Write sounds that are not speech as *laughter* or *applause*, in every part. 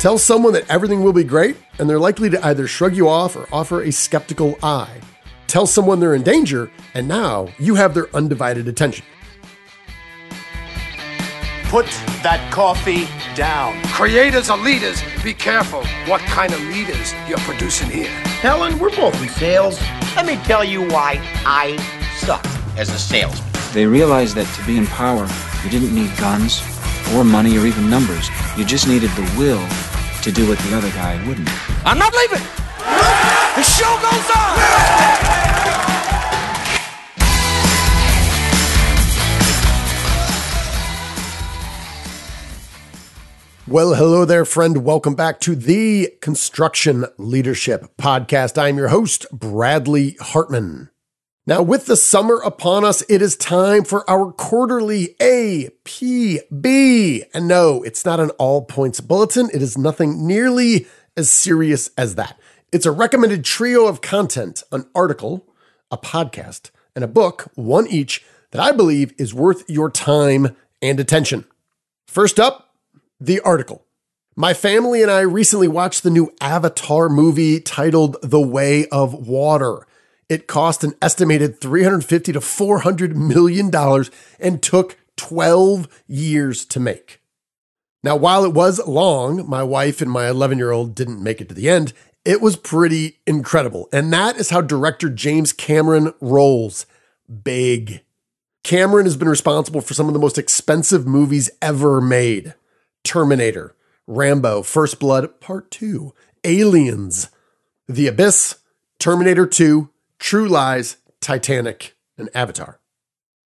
Tell someone that everything will be great, and they're likely to either shrug you off or offer a skeptical eye. Tell someone they're in danger, and now you have their undivided attention. Put that coffee down. Creators are leaders. Be careful what kind of leaders you're producing here. Helen, we're both in sales. Let me tell you why I suck as a salesman. They realized that to be in power, you didn't need guns or money or even numbers. You just needed the will to do what the other guy wouldn't. I'm not leaving. The show goes on. Well, hello there, friend. Welcome back to the Construction Leadership Podcast. I'm your host, Bradley Hartmann. Now, with the summer upon us, it is time for our quarterly APB. And no, it's not an all points bulletin. It is nothing nearly as serious as that. It's a recommended trio of content, an article, a podcast, and a book, one each, that I believe is worth your time and attention. First up, the article. My family and I recently watched the new Avatar movie titled The Way of Water. It cost an estimated 350 to 400 million dollars and took 12 years to make. Now, while it was long, my wife and my 11 year old didn't make it to the end. It was pretty incredible. And that is how director James Cameron rolls big. Cameron has been responsible for some of the most expensive movies ever made. Terminator, Rambo, First Blood Part 2, Aliens, The Abyss, Terminator 2, True Lies, Titanic, and Avatar.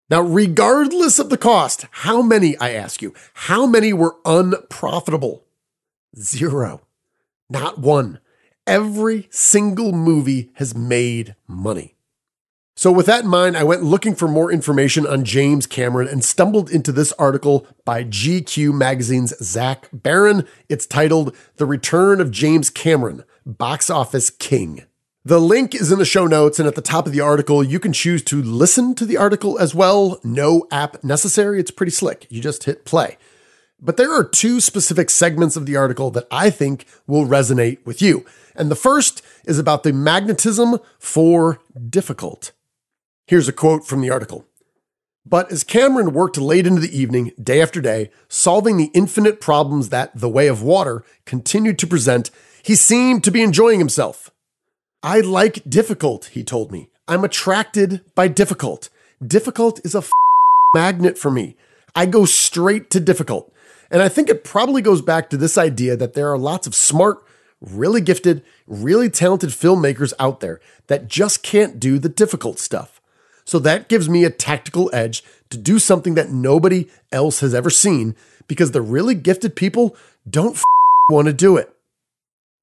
Now, regardless of the cost, how many, I ask you, how many were unprofitable? Zero. Not one. Every single movie has made money. So, with that in mind, I went looking for more information on James Cameron and stumbled into this article by GQ Magazine's Zach Baron. It's titled The Return of James Cameron, Box Office King. The link is in the show notes, and at the top of the article, you can choose to listen to the article as well. No app necessary. It's pretty slick. You just hit play. But there are two specific segments of the article that I think will resonate with you. And the first is about the magnetism for difficult. Here's a quote from the article. But as Cameron worked late into the evening, day after day, solving the infinite problems that The Way of Water continued to present, he seemed to be enjoying himself. I like difficult, he told me. I'm attracted by difficult. Difficult is a magnet for me. I go straight to difficult. And I think it probably goes back to this idea that there are lots of smart, really gifted, really talented filmmakers out there that just can't do the difficult stuff. So that gives me a tactical edge to do something that nobody else has ever seen because the really gifted people don't want to do it.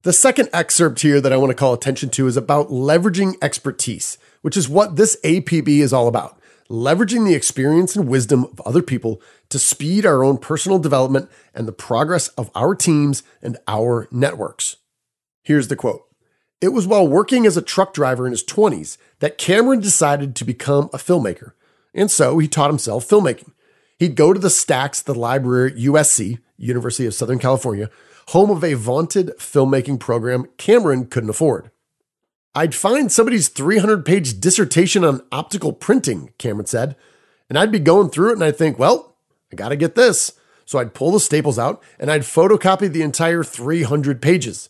The second excerpt here that I want to call attention to is about leveraging expertise, which is what this APB is all about. Leveraging the experience and wisdom of other people to speed our own personal development and the progress of our teams and our networks. Here's the quote it was while working as a truck driver in his 20s that Cameron decided to become a filmmaker, and so he taught himself filmmaking. He'd go to the stacks at the library at USC, University of Southern California, home of a vaunted filmmaking program Cameron couldn't afford. I'd find somebody's 300 page dissertation on optical printing, Cameron said, and I'd be going through it and I'd think, well, I gotta get this. So I'd pull the staples out and I'd photocopy the entire 300 pages.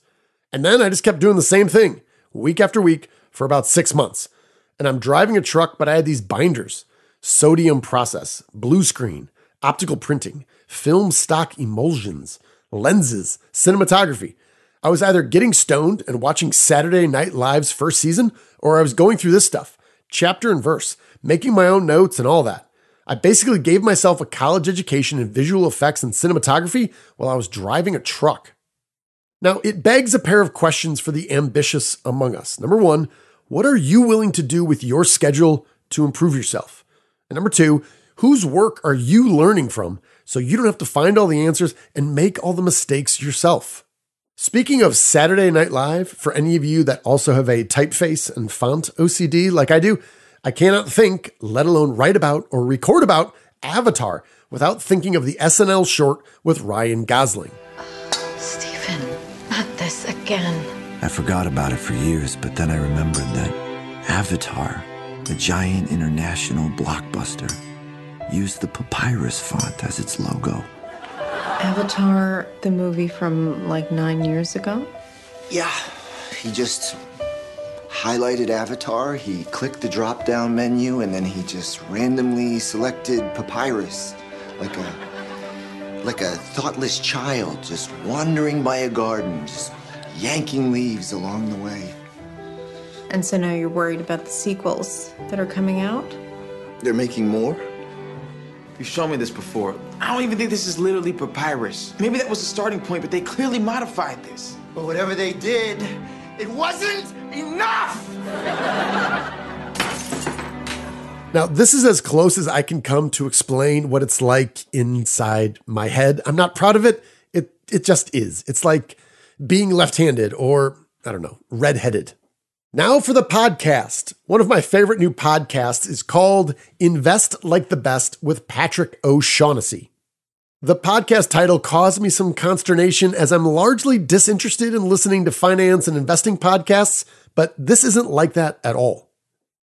And then I just kept doing the same thing week after week for about six months. And I'm driving a truck, but I had these binders sodium process, blue screen, optical printing, film stock emulsions, lenses, cinematography. I was either getting stoned and watching Saturday Night Live's first season, or I was going through this stuff, chapter and verse, making my own notes and all that. I basically gave myself a college education in visual effects and cinematography while I was driving a truck. Now, it begs a pair of questions for the ambitious among us. Number one, what are you willing to do with your schedule to improve yourself? And number two, whose work are you learning from so you don't have to find all the answers and make all the mistakes yourself? Speaking of Saturday Night Live, for any of you that also have a typeface and font OCD like I do, I cannot think, let alone write about or record about Avatar without thinking of the SNL short with Ryan Gosling. Stephen. Not this again. I forgot about it for years, but then I remembered that Avatar, the giant international blockbuster, used the papyrus font as its logo. Avatar, the movie from like nine years ago? Yeah, he just highlighted Avatar, he clicked the drop down menu, and then he just randomly selected papyrus like a like a thoughtless child just wandering by a garden, just yanking leaves along the way. And so now you're worried about the sequels that are coming out? They're making more? You've shown me this before. I don't even think this is literally papyrus. Maybe that was the starting point, but they clearly modified this. But whatever they did, it wasn't enough! Now, this is as close as I can come to explain what it's like inside my head. I'm not proud of it. It it just is. It's like being left-handed or I don't know, red-headed. Now for the podcast. One of my favorite new podcasts is called Invest Like the Best with Patrick O'Shaughnessy. The podcast title caused me some consternation as I'm largely disinterested in listening to finance and investing podcasts, but this isn't like that at all.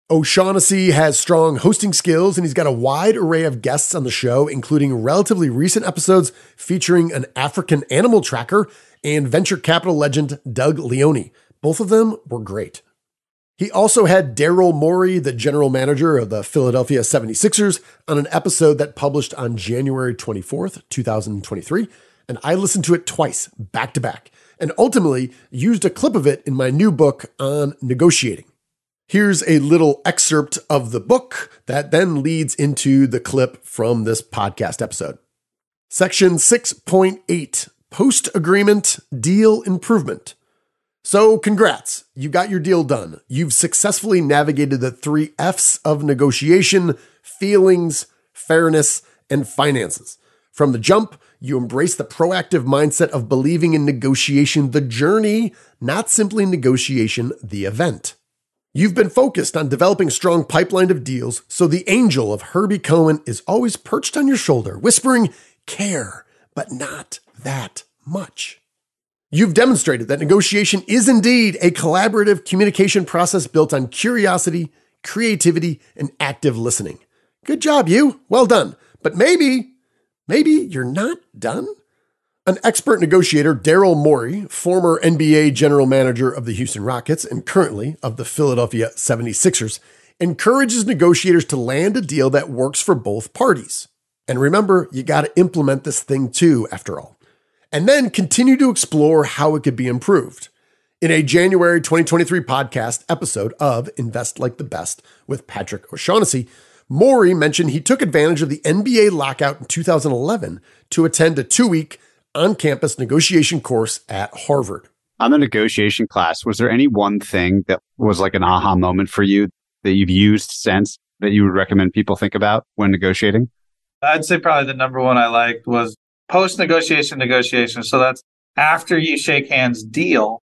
O'Shaughnessy has strong hosting skills and he's got a wide array of guests on the show, including relatively recent episodes featuring an African animal tracker and venture capital legend Doug Leone. Both of them were great. He also had Daryl Morey, the general manager of the Philadelphia 76ers, on an episode that published on January 24th, 2023. And I listened to it twice, back to back, and ultimately used a clip of it in my new book on negotiating. Here's a little excerpt of the book that then leads into the clip from this podcast episode. Section 6.8 Post Agreement Deal Improvement. So, congrats, you got your deal done. You've successfully navigated the three F's of negotiation feelings, fairness, and finances. From the jump, you embrace the proactive mindset of believing in negotiation, the journey, not simply negotiation, the event. You've been focused on developing strong pipeline of deals, so the angel of Herbie Cohen is always perched on your shoulder, whispering, care, but not that much. You've demonstrated that negotiation is indeed a collaborative communication process built on curiosity, creativity, and active listening. Good job, you. Well done. But maybe, maybe you're not done? An expert negotiator, Daryl Morey, former NBA general manager of the Houston Rockets and currently of the Philadelphia 76ers, encourages negotiators to land a deal that works for both parties. And remember, you got to implement this thing too, after all. And then continue to explore how it could be improved. In a January 2023 podcast episode of Invest Like the Best with Patrick O'Shaughnessy, Morey mentioned he took advantage of the NBA lockout in 2011 to attend a two week on campus negotiation course at Harvard. On the negotiation class, was there any one thing that was like an aha moment for you that you've used since that you would recommend people think about when negotiating? I'd say probably the number one I liked was post negotiation negotiation. So that's after you shake hands deal.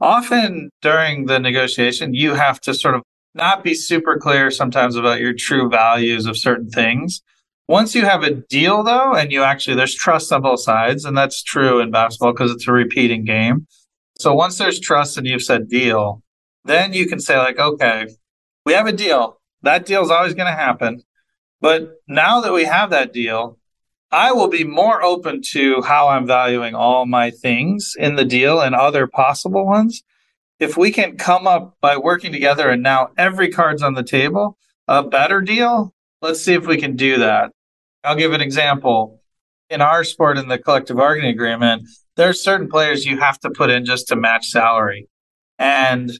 Often during the negotiation, you have to sort of not be super clear sometimes about your true values of certain things. Once you have a deal though, and you actually, there's trust on both sides, and that's true in basketball because it's a repeating game. So once there's trust and you've said deal, then you can say like, okay, we have a deal. That deal is always going to happen. But now that we have that deal, I will be more open to how I'm valuing all my things in the deal and other possible ones. If we can come up by working together and now every card's on the table, a better deal, let's see if we can do that. I'll give an example. In our sport, in the collective bargaining agreement, there's certain players you have to put in just to match salary. And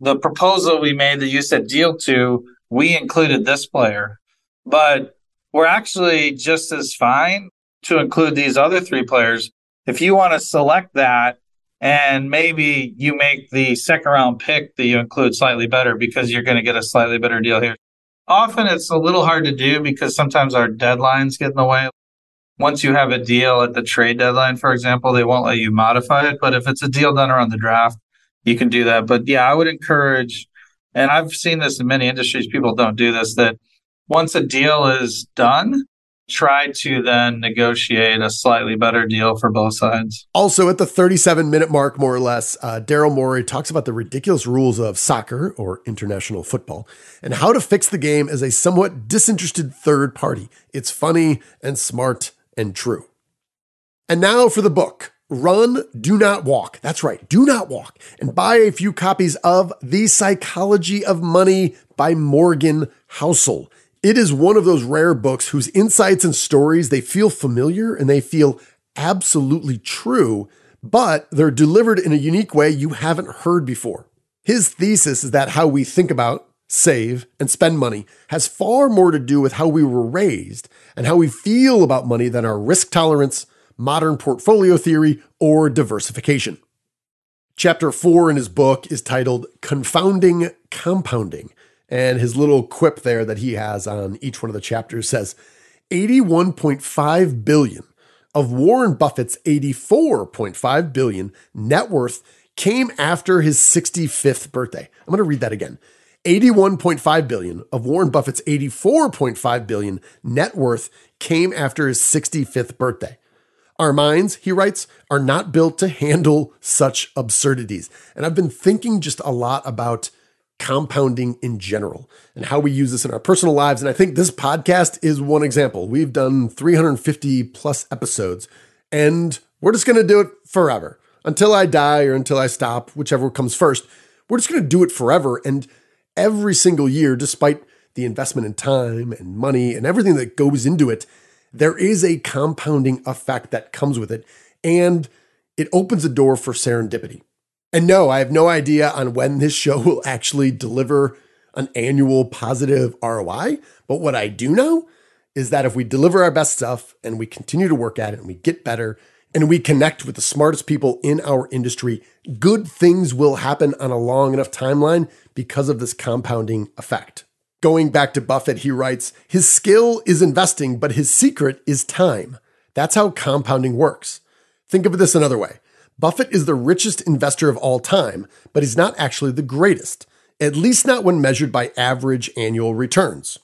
the proposal we made that you said deal to, we included this player. But we're actually just as fine to include these other three players. If you want to select that and maybe you make the second round pick that you include slightly better because you're going to get a slightly better deal here. Often it's a little hard to do because sometimes our deadlines get in the way. Once you have a deal at the trade deadline, for example, they won't let you modify it. But if it's a deal done around the draft, you can do that. But yeah, I would encourage, and I've seen this in many industries, people don't do this, that once a deal is done, try to then negotiate a slightly better deal for both sides. Also, at the 37 minute mark, more or less, uh, Daryl Morey talks about the ridiculous rules of soccer or international football and how to fix the game as a somewhat disinterested third party. It's funny and smart and true. And now for the book. Run, do not walk. That's right, do not walk. And buy a few copies of The Psychology of Money by Morgan Housel. It is one of those rare books whose insights and stories they feel familiar and they feel absolutely true, but they're delivered in a unique way you haven't heard before. His thesis is that how we think about, save, and spend money has far more to do with how we were raised and how we feel about money than our risk tolerance, modern portfolio theory, or diversification. Chapter four in his book is titled Confounding Compounding. And his little quip there that he has on each one of the chapters says 81.5 billion of Warren Buffett's 84.5 billion net worth came after his 65th birthday. I'm going to read that again. 81.5 billion of Warren Buffett's 84.5 billion net worth came after his 65th birthday. Our minds, he writes, are not built to handle such absurdities. And I've been thinking just a lot about compounding in general and how we use this in our personal lives. And I think this podcast is one example. We've done 350 plus episodes and we're just going to do it forever until I die or until I stop, whichever comes first. We're just going to do it forever. And every single year, despite the investment in time and money and everything that goes into it, there is a compounding effect that comes with it, and it opens a door for serendipity. And no, I have no idea on when this show *laughs* will actually deliver an annual positive ROI. But what I do know is that if we deliver our best stuff and we continue to work at it and we get better and we connect with the smartest people in our industry, good things will happen on a long enough timeline because of this compounding effect. Going back to Buffett, he writes, his skill is investing, but his secret is time. That's how compounding works. Think of this another way. Buffett is the richest investor of all time, but he's not actually the greatest, at least not when measured by average annual returns.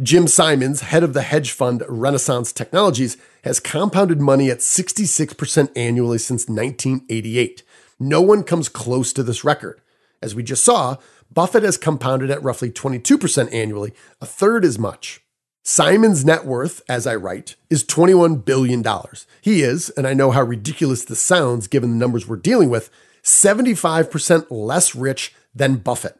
Jim Simons, head of the hedge fund Renaissance Technologies, has compounded money at 66% annually since 1988. No one comes close to this record. As we just saw, Buffett has compounded at roughly 22% annually, a third as much. Simons' net worth, as I write, is $21 billion. He is, and I know how ridiculous this sounds given the numbers we're dealing with, 75% less rich than Buffett.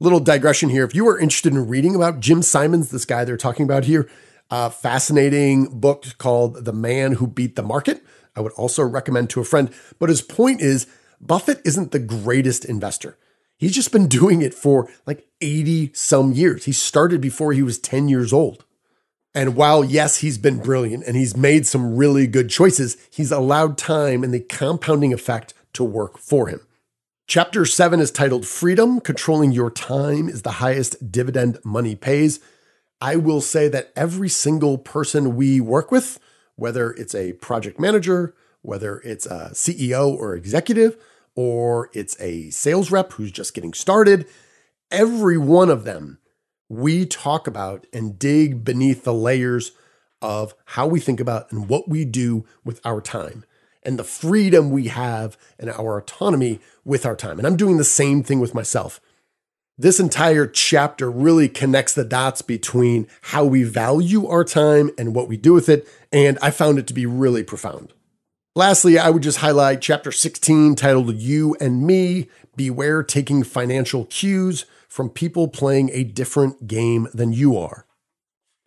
Little digression here. If you are interested in reading about Jim Simons, this guy they're talking about here, a fascinating book called The Man Who Beat the Market, I would also recommend to a friend. But his point is Buffett isn't the greatest investor. He's just been doing it for like 80 some years. He started before he was 10 years old. And while, yes, he's been brilliant and he's made some really good choices, he's allowed time and the compounding effect to work for him. Chapter seven is titled Freedom Controlling Your Time is the Highest Dividend Money Pays. I will say that every single person we work with, whether it's a project manager, whether it's a CEO or executive, or it's a sales rep who's just getting started. Every one of them, we talk about and dig beneath the layers of how we think about and what we do with our time and the freedom we have and our autonomy with our time. And I'm doing the same thing with myself. This entire chapter really connects the dots between how we value our time and what we do with it. And I found it to be really profound. Lastly, I would just highlight chapter 16 titled You and Me Beware Taking Financial Cues from People Playing a Different Game Than You Are.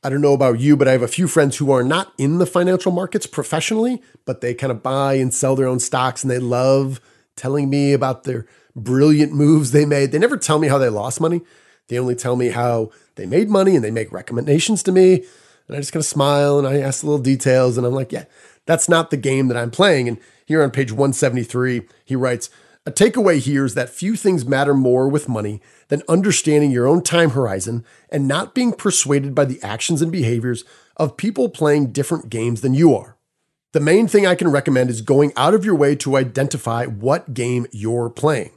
I don't know about you, but I have a few friends who are not in the financial markets professionally, but they kind of buy and sell their own stocks and they love telling me about their brilliant moves they made. They never tell me how they lost money. They only tell me how they made money and they make recommendations to me. And I just kind of smile and I ask little details and I'm like, yeah, that's not the game that I'm playing. And here on page 173, he writes, a takeaway here is that few things matter more with money than understanding your own time horizon and not being persuaded by the actions and behaviors of people playing different games than you are. The main thing I can recommend is going out of your way to identify what game you're playing.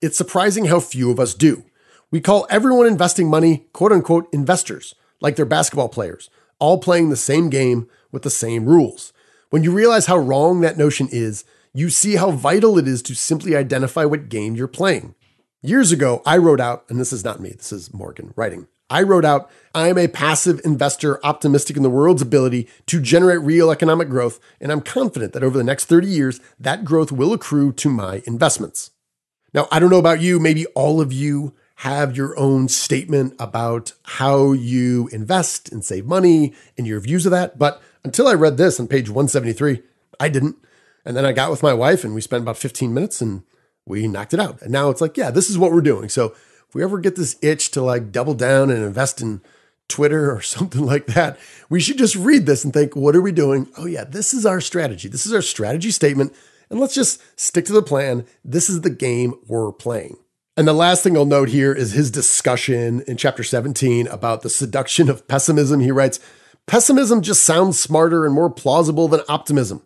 It's surprising how few of us do. We call everyone investing money quote unquote investors, like they're basketball players all playing the same game with the same rules. When you realize how wrong that notion is, you see how vital it is to simply identify what game you're playing. Years ago, I wrote out, and this is not me, this is Morgan writing. I wrote out, I am a passive investor optimistic in the world's ability to generate real economic growth, and I'm confident that over the next 30 years, that growth will accrue to my investments. Now, I don't know about you, maybe all of you have your own statement about how you invest and save money and your views of that. But until I read this on page 173, I didn't. And then I got with my wife and we spent about 15 minutes and we knocked it out. And now it's like, yeah, this is what we're doing. So if we ever get this itch to like double down and invest in Twitter or *laughs* something like that, we should just read this and think, what are we doing? Oh, yeah, this is our strategy. This is our strategy statement. And let's just stick to the plan. This is the game we're playing. And the last thing I'll note here is his discussion in chapter 17 about the seduction of pessimism. He writes, Pessimism just sounds smarter and more plausible than optimism.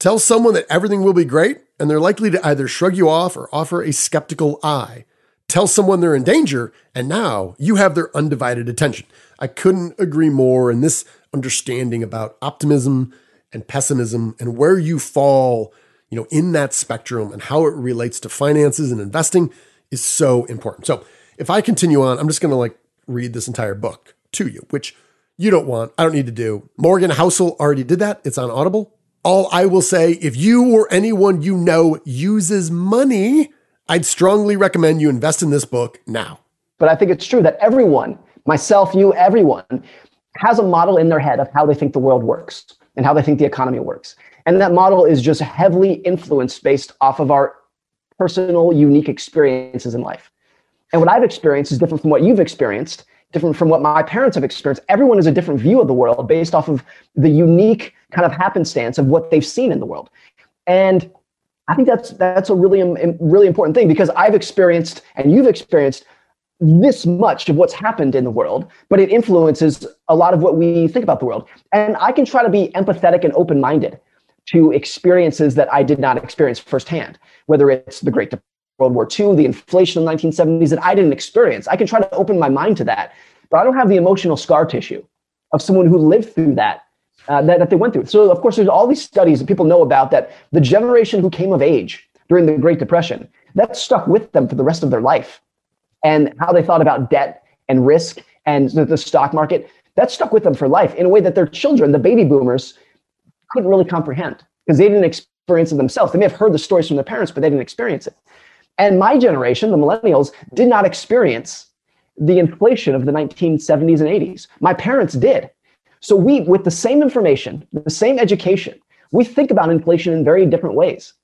Tell someone that everything will be great, and they're likely to either shrug you off or offer a skeptical eye tell someone they're in danger, and now you have their undivided attention. I couldn't agree more. And this understanding about optimism and pessimism and where you fall, you know, in that spectrum and how it relates to finances and investing is so important. So if I continue on, I'm just going to like read this entire book to you, which you don't want. I don't need to do. Morgan Housel already did that. It's on Audible. All I will say, if you or anyone you know uses money I'd strongly recommend you invest in this book now. But I think it's true that everyone, myself, you, everyone, has a model in their head of how they think the world works and how they think the economy works. And that model is just heavily influenced based off of our personal, unique experiences in life. And what I've experienced is different from what you've experienced, different from what my parents have experienced. Everyone has a different view of the world based off of the unique kind of happenstance of what they've seen in the world. And I think that's that's a really really important thing because I've experienced and you've experienced this much of what's happened in the world, but it influences a lot of what we think about the world. And I can try to be empathetic and open minded to experiences that I did not experience firsthand, whether it's the Great World War II, the inflation of the 1970s that I didn't experience. I can try to open my mind to that, but I don't have the emotional scar tissue of someone who lived through that uh, that, that they went through. So, of course, there's all these studies that people know about that the generation who came of age during the Great Depression, that stuck with them for the rest of their life. And how they thought about debt and risk and the, the stock market, that stuck with them for life in a way that their children, the baby boomers, couldn't really comprehend because they didn't experience it themselves. They may have heard the stories from their parents, but they didn't experience it. And my generation, the millennials, did not experience the inflation of the 1970s and 80s. My parents did. So we, with the same information, the same education, we think about inflation in very different ways.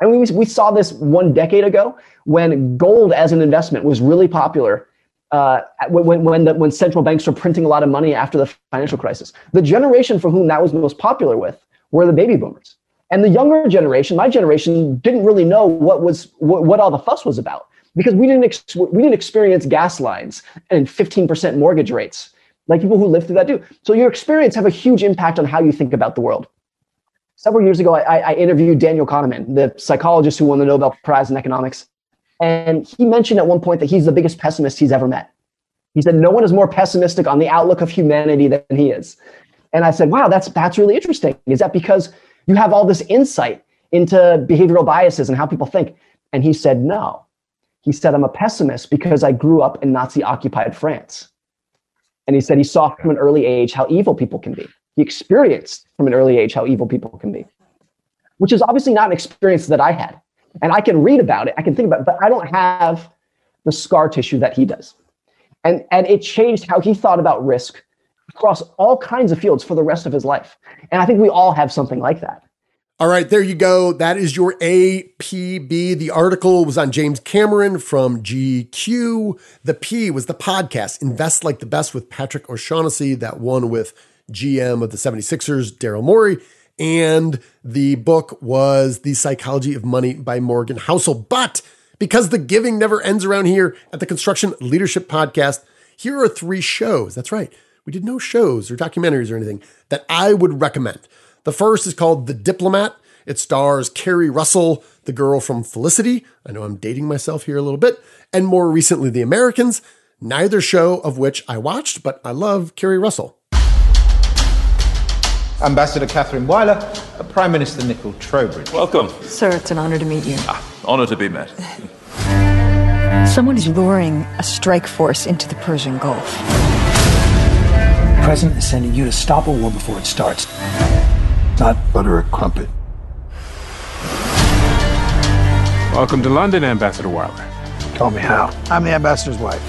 And we, we saw this one decade ago when gold as an investment was really popular uh, when, when, the, when central banks were printing a lot of money after the financial crisis. The generation for whom that was most popular with were the baby boomers. And the younger generation, my generation, didn't really know what was what, what all the fuss was about because we didn't ex- we didn't experience gas lines and 15% mortgage rates like people who live through that do. So your experience have a huge impact on how you think about the world. Several years ago, I, I interviewed Daniel Kahneman, the psychologist who won the Nobel Prize in economics. And he mentioned at one point that he's the biggest pessimist he's ever met. He said, no one is more pessimistic on the outlook of humanity than he is. And I said, wow, that's, that's really interesting. Is that because you have all this insight into behavioral biases and how people think? And he said, no. He said, I'm a pessimist because I grew up in Nazi occupied France. And he said he saw from an early age how evil people can be. He experienced from an early age how evil people can be, which is obviously not an experience that I had. And I can read about it, I can think about it, but I don't have the scar tissue that he does. And, and it changed how he thought about risk across all kinds of fields for the rest of his life. And I think we all have something like that. All right, there you go. That is your APB. The article was on James Cameron from GQ. The P was the podcast, Invest Like the Best with Patrick O'Shaughnessy, that one with GM of the 76ers, Daryl Morey. And the book was The Psychology of Money by Morgan Housel. But because the giving never ends around here at the Construction Leadership Podcast, here are three shows. That's right. We did no shows or documentaries or anything that I would recommend. The first is called The Diplomat. It stars Keri Russell, the girl from Felicity. I know I'm dating myself here a little bit. And more recently, The Americans, neither show of which I watched, but I love Keri Russell. Ambassador Catherine Wyler, Prime Minister Nicol Trowbridge. Welcome. Sir, it's an honor to meet you. Ah, honor to be met. Someone is luring a strike force into the Persian Gulf. The president is sending you to stop a war before it starts. Not butter a crumpet. Welcome to London, Ambassador Wyler. Tell me how. I'm the ambassador's wife.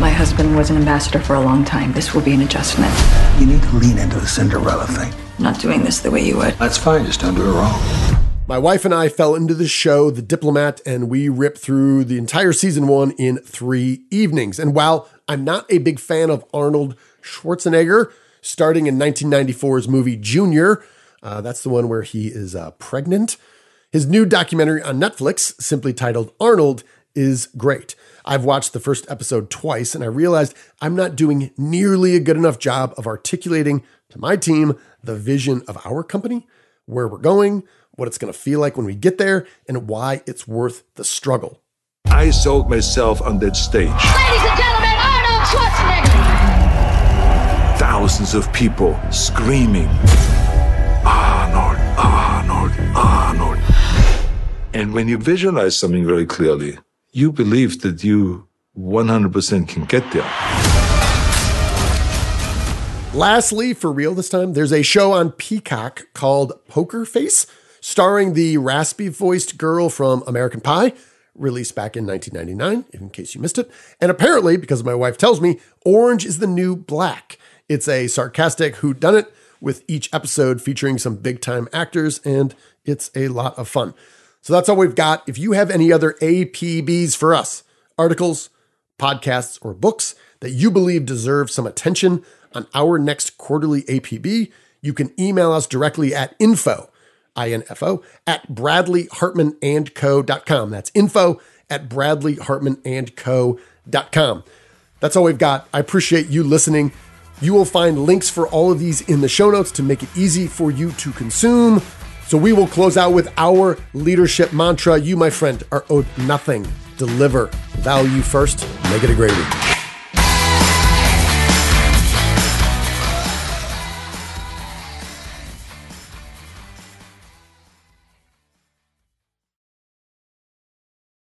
My husband was an ambassador for a long time. This will be an adjustment. You need to lean into the Cinderella thing. I'm not doing this the way you would. That's fine, just don't do it wrong. My wife and I fell into the show, The Diplomat, and we ripped through the entire season one in three evenings. And while I'm not a big fan of Arnold Schwarzenegger, starting in 1994's movie Junior, uh, that's the one where he is uh, pregnant. His new documentary on Netflix, simply titled Arnold, is great. I've watched the first episode twice and I realized I'm not doing nearly a good enough job of articulating to my team the vision of our company, where we're going, what it's going to feel like when we get there, and why it's worth the struggle. I sold myself on that stage. Ladies and gentlemen, Arnold Schwarzenegger! Thousands of people screaming, Arnold, Arnold, Arnold. And when you visualize something very clearly, you believe that you 100% can get there. Lastly, for real this time, there's a show on Peacock called Poker Face, starring the raspy voiced girl from American Pie, released back in 1999, in case you missed it. And apparently, because my wife tells me, Orange is the New Black. It's a sarcastic whodunit with each episode featuring some big time actors, and it's a lot of fun. So that's all we've got. If you have any other APBs for us, articles, podcasts, or books that you believe deserve some attention on our next quarterly APB, you can email us directly at info, I-N-F-O, at bradleyhartmannandco.com. That's info at bradleyhartmannandco.com. That's all we've got. I appreciate you listening. You will find links for all of these in the show notes to make it easy for you to consume. So we will close out with our leadership mantra. You, my friend, are owed nothing. Deliver value first. Make it a great week.